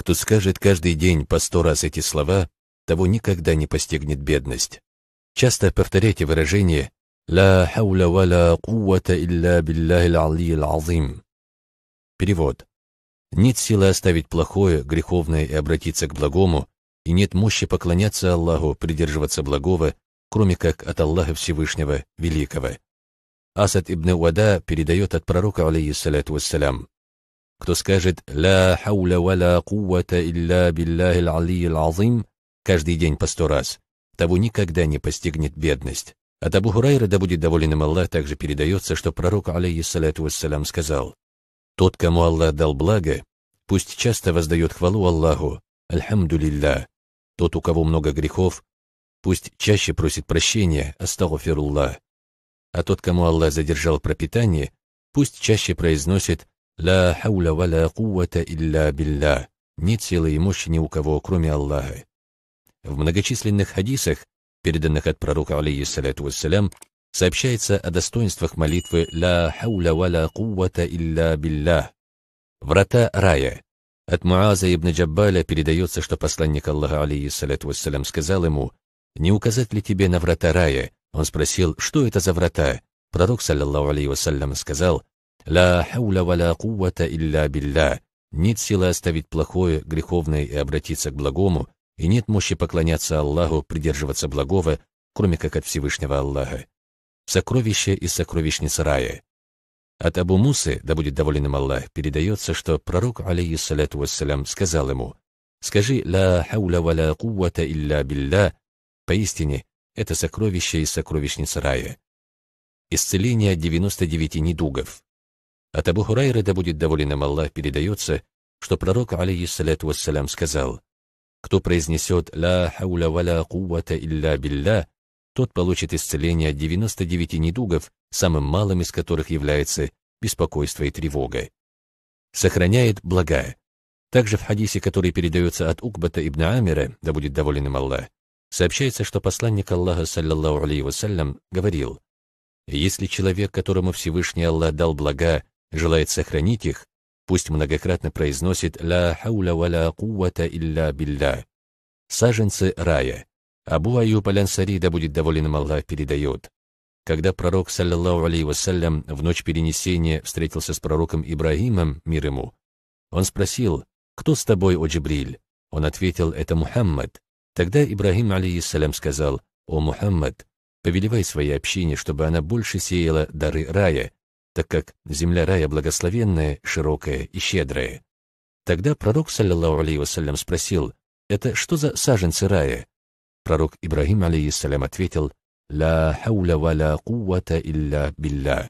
Кто скажет каждый день по сто раз эти слова, того никогда не постигнет бедность. Часто повторяйте выражение «Ла хауля ва ла куввата илля биллахи алии азим». Перевод. Нет силы оставить плохое, греховное и обратиться к благому, и нет мощи поклоняться Аллаху, придерживаться благого, кроме как от Аллаха Всевышнего, Великого. Асад ибн Уада передает от пророка, алейхиссалату вассалям, кто скажет «Ла хауля ва ла куввата илля биллахи алии азим» каждый день по сто раз, того никогда не постигнет бедность. От Абу Хурайра, да будет доволен им Аллах, также передается, что пророк, алейхиссалату вассалям, сказал «Тот, кому Аллах дал благо, пусть часто воздает хвалу Аллаху, Альхамдулилля. Тот, у кого много грехов, пусть чаще просит прощения, астагфируллах. А тот, кому Аллах задержал пропитание, пусть чаще произносит «Ла хауля ва ла куввата илля билля». Нет силы и мощи ни у кого, кроме Аллаха. В многочисленных хадисах, переданных от пророка, алейхиссалату вассалям, сообщается о достоинствах молитвы «Ла хауля ва ла куввата илля билля». Врата рая. От Муаза ибн Джаббаля передается, что посланник Аллаха, алейхиссалату вассалям, сказал ему «Не указать ли тебе на врата рая?» Он спросил, что это за врата? Пророк, саллаллаху алейхи вассалям, сказал «Ла хауля ва ла куввата илля билля». Нет силы оставить плохое, греховное и обратиться к благому, и нет мощи поклоняться Аллаху, придерживаться благого, кроме как от Всевышнего Аллаха. Сокровище из сокровищниц рая. От Абу Мусы, да будет доволен им Аллах, передается, что пророк, алейхиссалату вассалям, сказал ему, «Скажи, ла хауля ва ла куввата илля билля, поистине, это сокровище из сокровищниц рая». Исцеление 99 недугов. От Абу Хурайры, да будет доволен им Аллах, передается, что пророк, алейхиссалату вассалям, сказал, кто произнесет «Ла хауля ва ла куввата илля билля», тот получит исцеление от 99 недугов, самым малым из которых является беспокойство и тревога. Сохраняет блага. Также в хадисе, который передается от Укбата ибн Амира, да будет доволен им Аллах, сообщается, что посланник Аллаха, саллаллаху алейhi вассалям, говорил, «Если человек, которому Всевышний Аллах дал блага, желает сохранить их, пусть многократно произносит «Ла хауля ва ла куввата илля билля». Саженцы рая. Абу Аюб Аль-Ансари, да будет доволен им Аллах, передает. Когда пророк, саллаллаху алейhi вассалям, в ночь перенесения встретился с пророком Ибрагимом, мир ему, он спросил, «Кто с тобой, о Джибриль?» Он ответил, «Это Мухаммад». Тогда Ибрагим, алейхиссалям, сказал, «О Мухаммад, повелевай своей общине, чтобы она больше сеяла дары рая, так как земля рая благословенная, широкая и щедрая. Тогда пророк, саллиллаху алейhi вассалям, спросил, «Это что за саженцы рая?» Пророк Ибрагим, алейхиссалям, ответил, «Ла хауля ва ла куввата илля билля».